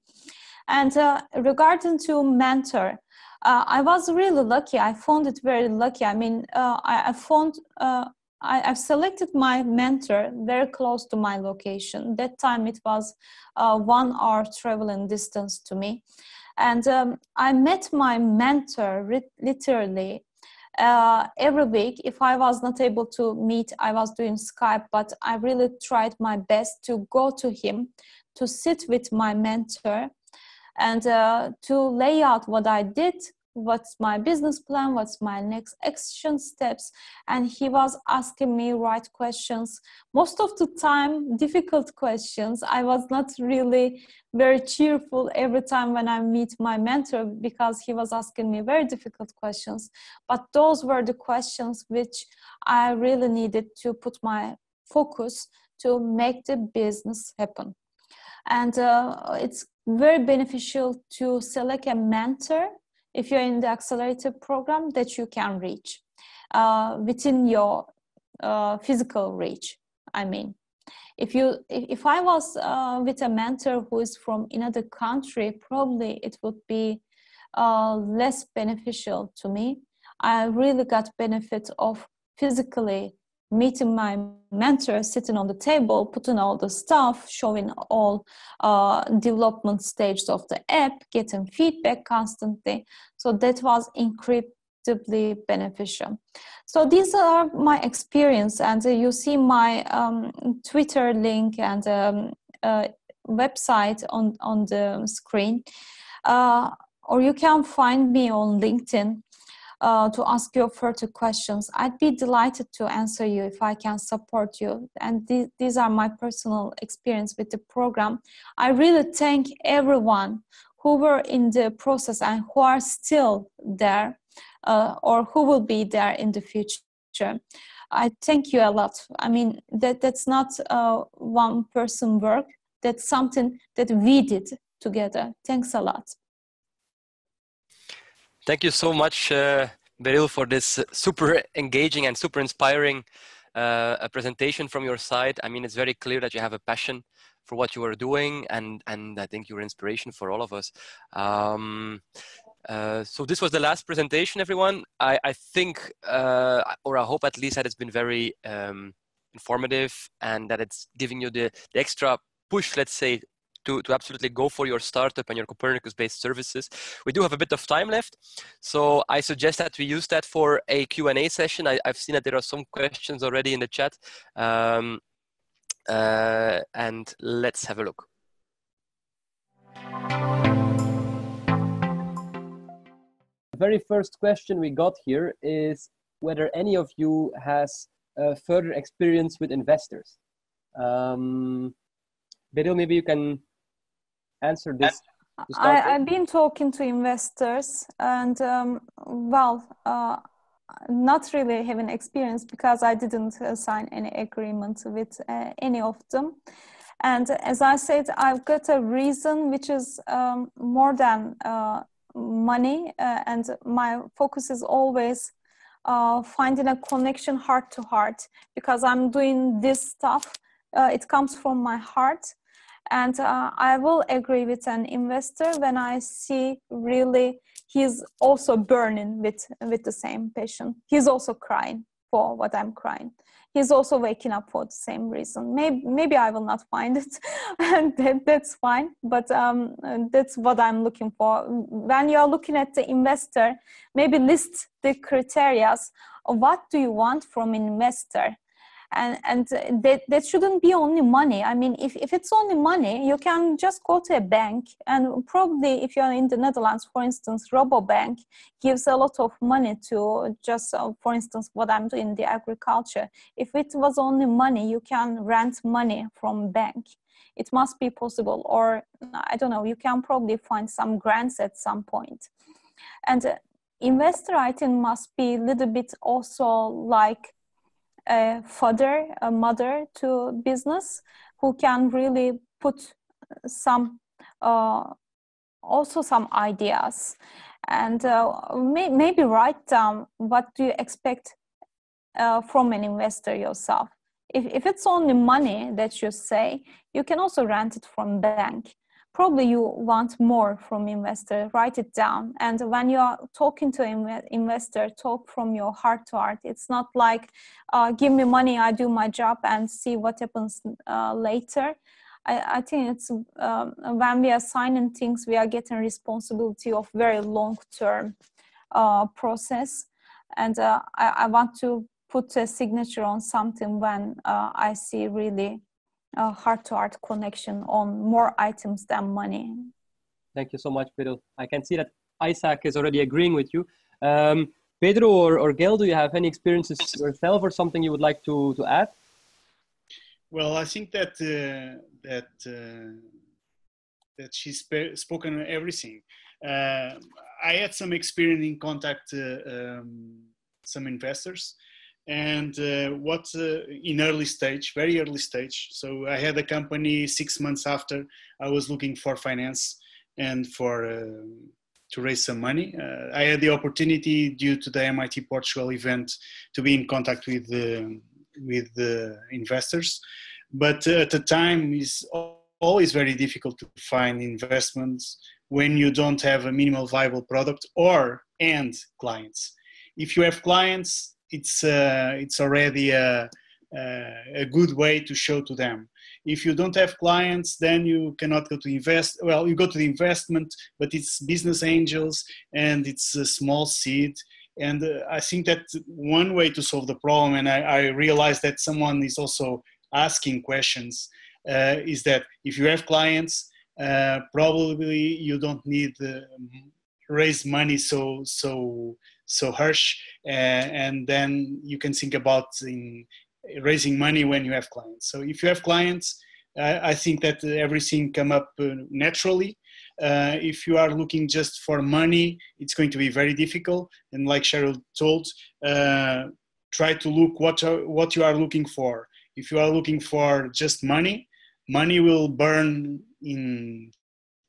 And uh, regarding to mentor, uh, I was really lucky. I found it very lucky. I mean, uh, I, I, found uh, I, have selected my mentor very close to my location. That time it was uh, one hour traveling distance to me. And um, I met my mentor literally uh, every week. If I was not able to meet, I was doing Skype, but I really tried my best to go to him, to sit with my mentor, and uh, to lay out what I did, what's my business plan what's my next action steps? And he was asking me right questions. Most of the time difficult questions. I was not really very cheerful every time when i meet my mentor because he was asking me very difficult questions. But those were the questions which i really needed to put my focus to make the business happen. And uh, it's very beneficial to select a mentor if you're in the accelerated program that you can reach uh, within your uh, physical reach i mean. If you if i was uh, with a mentor who is from another country probably it would be uh, less beneficial to me. I really got benefit of physically meeting my mentor, sitting on the table, putting all the stuff, showing all uh, development stages of the app, getting feedback constantly. So that was incredibly beneficial. So these are my experience, and uh, you see my um, Twitter link and um, uh, website on on the screen, uh, or you can find me on LinkedIn uh, to ask you further questions. I'd be delighted to answer you if I can support you. And th- these are my personal experience with the program. I really thank everyone who were in the process and who are still there uh, or who will be there in the future. I thank you a lot. I mean, that, that's not uh, one person work, that's something that we did together. Thanks a lot. Thank you so much, uh, Beril, for this super engaging and super inspiring uh, presentation from your side. I mean, it's very clear that you have a passion for what you are doing, and and I think you're inspiration for all of us. Um, uh, so this was the last presentation, everyone. I, I think, uh, or I hope at least that it's been very um, informative and that it's giving you the, the extra push, let's say, to, to absolutely go for your startup and your Copernicus-based services. We do have a bit of time left, so I suggest that we use that for a Q&A session. I, have seen that there are some questions already in the chat, um, uh, and let's have a look. The very first question we got here is whether any of you has uh, further experience with investors. Um, Beril, maybe you can answer this? I, have been talking to investors, and um, well, uh, not really having experience because I didn't uh, sign any agreement with uh, any of them. And as I said, I've got a reason which is um, more than uh, money, uh, and my focus is always uh, finding a connection heart to heart because I'm doing this stuff. it comes from my heart and uh, I will agree with an investor when I see really he's also burning with, with the same passion. He's also crying for what I'm crying. He's also waking up for the same reason. Maybe, maybe I will not find it, and [laughs] that, that's fine. But um, that's what I'm looking for. When you are looking at the investor, maybe list the criteria. What do you want from investor? And and that, that shouldn't be only money. I mean if, if it's only money you can just go to a bank and probably if you're in the netherlands for instance Rabobank gives a lot of money to just uh, for instance what i'm doing in the agriculture. If it was only money you can rent money from bank. It must be possible or i don't know you can probably find some grants at some point. and uh, investor i think must be a little bit also like a father, a mother to business who can really put some uh, also some ideas. And uh, may, maybe write down what do you expect uh, from an investor yourself. If, if it's only money that you say you can also rent it from bank probably you want more from investor. Write it down. And when you are talking to investor talk from your heart to heart. It's not like uh, give me money i do my job and see what happens uh, later. I, I, think it's um, when we are signing things we are getting responsibility of very long term uh, process. And uh, I, I, want to put a signature on something when uh, i see really a heart-to-heart connection on more items than money. Thank you so much, Pedro. I can see that Isaac is already agreeing with you. Um, Pedro or, or Gail, do you have any experiences yourself or something you would like to, to add? Well, I think that uh, that uh, that she's sp- spoken everything. Uh, I had some experience in contact uh, um, some investors, and uh, what uh, in early stage, very early stage. So I had a company six months after I was looking for finance and for to raise some money. Uh, I had the opportunity due to the MIT Portugal event to be in contact with the with the investors, but uh, at the time it's always very difficult to find investments when you don't have a minimal viable product or and clients. If you have clients, it's uh, it's already a, a good way to show to them. If you don't have clients then you cannot go to invest well you go to the investment but it's business angels and it's a small seed. And uh, i think that one way to solve the problem and i, I realize that someone is also asking questions uh, is that if you have clients uh, probably you don't need uh, raise money so so so harsh and then you can think about in raising money when you have clients. So if you have clients, I think that everything come up uh, naturally. Uh, if you are looking just for money, it's going to be very difficult. And like Cheryl told, uh, try to look what are, what you are looking for. If you are looking for just money, money will burn in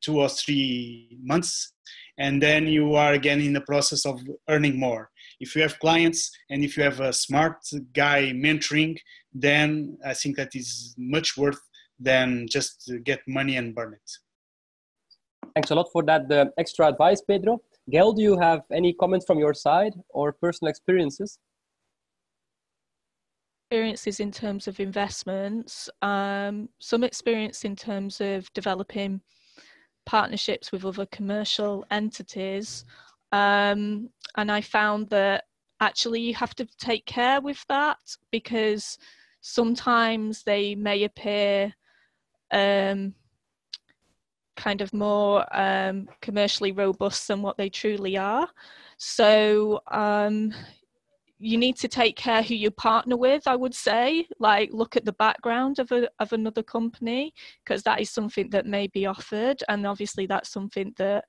two or three months, and then you are again in the process of earning more. If you have clients and if you have a smart guy mentoring then i think that is much worth than just get money and burn it. Thanks a lot for that uh, extra advice pedro. Gail do you have any comments from your side or personal experiences? Experiences in terms of investments um, some experience in terms of developing partnerships with other commercial entities um, and I found that actually you have to take care with that because sometimes they may appear um, kind of more um, commercially robust than what they truly are. So um, you need to take care who you partner with, I would say. Like look at the background of a, of another company because that is something that may be offered, and obviously that's something that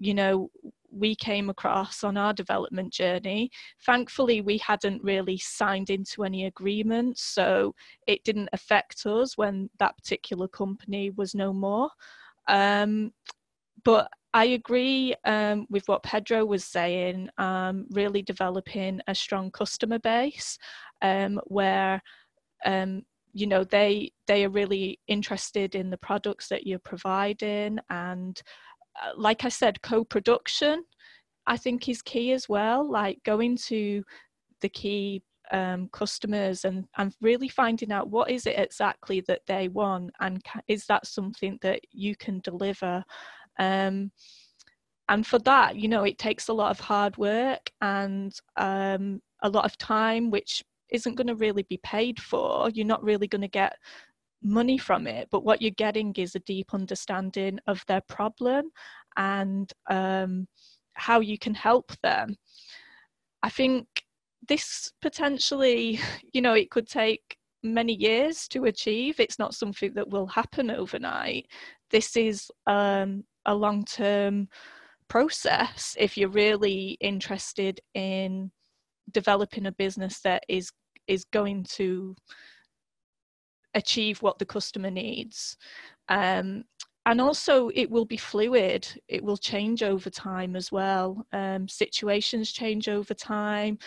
you know we came across on our development journey. Thankfully, we hadn't really signed into any agreements, so it didn't affect us when that particular company was no more. Um, but I agree um, with what Pedro was saying, um, really developing a strong customer base um, where um, you know they they are really interested in the products that you're providing and uh, like I said, co-production, I think is key as well. Like going to the key um, customers and and really finding out what is it exactly that they want and ca- is that something that you can deliver. Um, and for that, you know, it takes a lot of hard work and um, a lot of time, which isn't going to really be paid for. You're not really going to get money from it, but what you're getting is a deep understanding of their problem and um, how you can help them. I think this potentially, you know, it could take many years to achieve. It's not something that will happen overnight. This is um, a long term process if you're really interested in developing a business that is is going to achieve what the customer needs. Um, and also, it will be fluid. It will change over time as well. Um, situations change over time.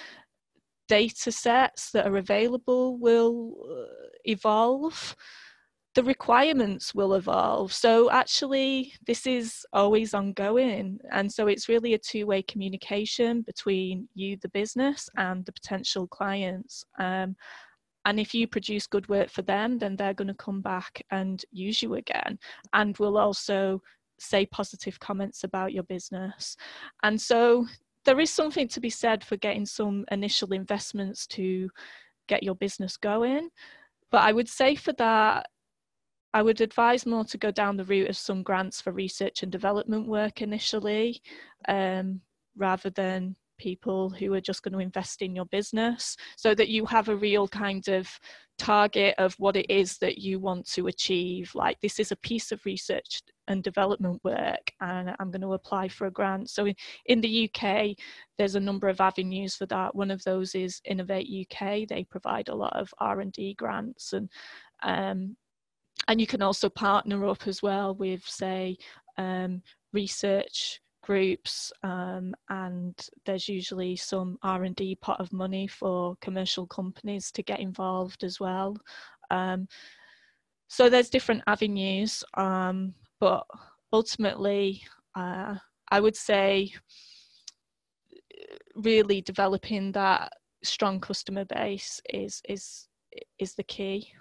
Data sets that are available will uh, evolve. The requirements will evolve. So, actually, this is always ongoing. And so, it's really a two way communication between you, the business, and the potential clients. Um, and if you produce good work for them, then they're going to come back and use you again and will also say positive comments about your business. And so there is something to be said for getting some initial investments to get your business going. But I would say for that, I would advise more to go down the route of some grants for research and development work initially, um, rather than people who are just going to invest in your business so that you have a real kind of target of what it is that you want to achieve. Like this is a piece of research and development work and i'm going to apply for a grant. So in, in the uk there's a number of avenues for that. One of those is innovate uk they provide a lot of r&d grants and um, and you can also partner up as well with say um, research groups um, and there's usually some r&d pot of money for commercial companies to get involved as well. Um, so there's different avenues um, but ultimately uh, i would say really developing that strong customer base is is is the key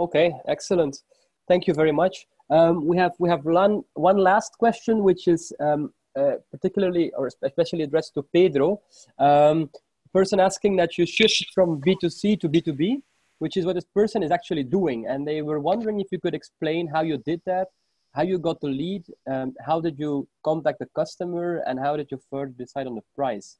okay excellent thank you very much um, we have we have one one last question, which is um, uh, particularly or especially addressed to Pedro. Um, person asking that you shift from B2C to B2B, which is what this person is actually doing, and they were wondering if you could explain how you did that, how you got the lead, um, how did you contact the customer, and how did you further decide on the price.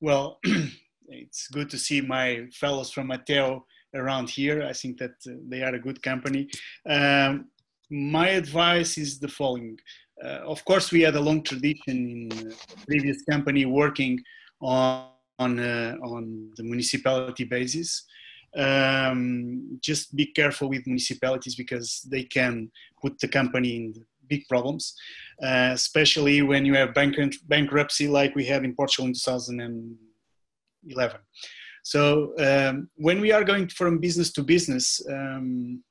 Well, [clears throat] it's good to see my fellows from Mateo around here. I think that uh, they are a good company. Um, my advice is the following. Uh, of course, we had a long tradition in previous company working on on, uh, on the municipality basis. Um, just be careful with municipalities because they can put the company in big problems, uh, especially when you have bank- bankruptcy like we had in Portugal in 2011. So um, when we are going from business to business, um,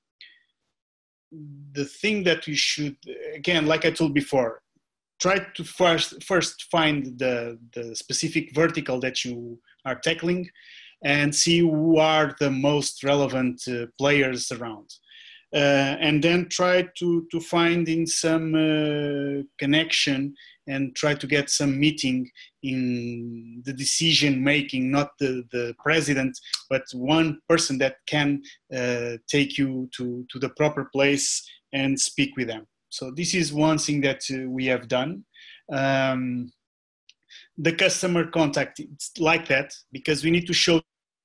the thing that we should again like i told before try to first first find the the specific vertical that you are tackling and see who are the most relevant uh, players around. Uh, and then try to to find in some uh, connection and try to get some meeting in the decision making not the, the president but one person that can uh, take you to, to the proper place and speak with them. So this is one thing that uh, we have done. Um, the customer contact it's like that because we need to show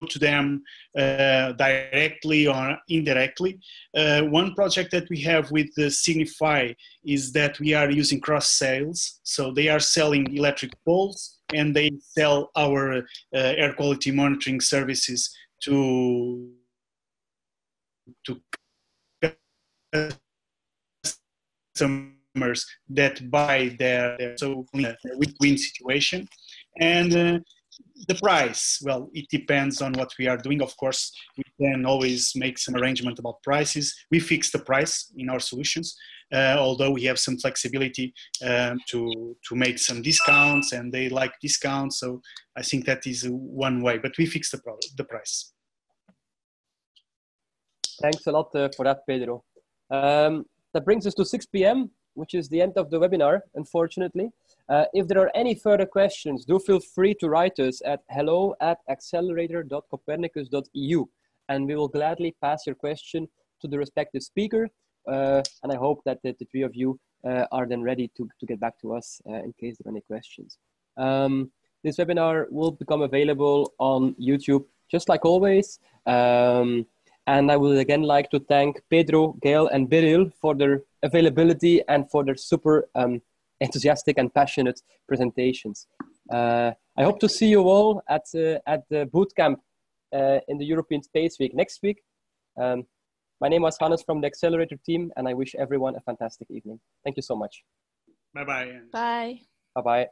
to them uh, directly or indirectly. Uh, one project that we have with the Signify is that we are using cross sales. So they are selling electric poles and they sell our uh, air quality monitoring services to to customers that buy their, their so win-win situation and uh, the price? Well it depends on what we are doing. Of course we can always make some arrangement about prices. We fix the price in our solutions uh, although we have some flexibility um, to to make some discounts and they like discounts so i think that is one way but we fix the, the price. Thanks a lot uh, for that pedro. Um, that brings us to 6 p.m which is the end of the webinar unfortunately uh, if there are any further questions, do feel free to write us at hello at accelerator.copernicus.eu and we will gladly pass your question to the respective speaker. Uh, and I hope that the, the three of you uh, are then ready to, to get back to us uh, in case there are any questions. Um, this webinar will become available on YouTube, just like always. Um, and I would again like to thank Pedro, Gail, and Beril for their availability and for their super um, enthusiastic and passionate presentations. Uh, I hope to see you all at, uh, at the bootcamp uh, in the European Space Week next week. Um, my name is Hannes from the Accelerator team, and I wish everyone a fantastic evening. Thank you so much. Bye-bye. Bye. Bye-bye.